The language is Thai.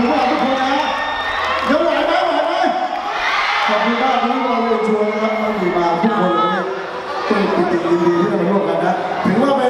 ถึงพวกเราทุกคนนะฮะเดี๋ยวไหวไหมไหวไหมขอบคุณมากทุกคนาเรียนชวนนะครับมาดีมาทุกคนเลยต้องปิติยินดีๆที่เราร่วมกันนะ ถึงว่าเป็น